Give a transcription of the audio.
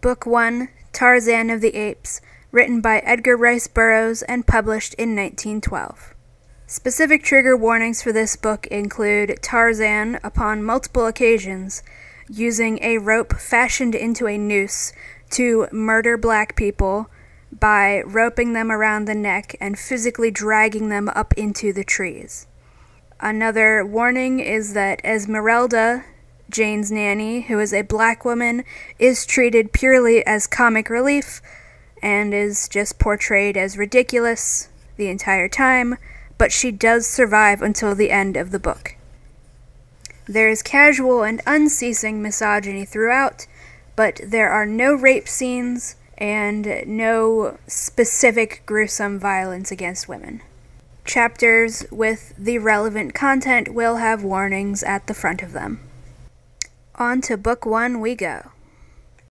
Book 1 Tarzan of the Apes, written by Edgar Rice Burroughs and published in 1912. Specific trigger warnings for this book include Tarzan, upon multiple occasions, using a rope fashioned into a noose to murder black people by roping them around the neck and physically dragging them up into the trees. Another warning is that Esmeralda, Jane's nanny, who is a black woman, is treated purely as comic relief and is just portrayed as ridiculous the entire time, but she does survive until the end of the book. There is casual and unceasing misogyny throughout, but there are no rape scenes and no specific gruesome violence against women. Chapters with the relevant content will have warnings at the front of them. On to Book 1 we go.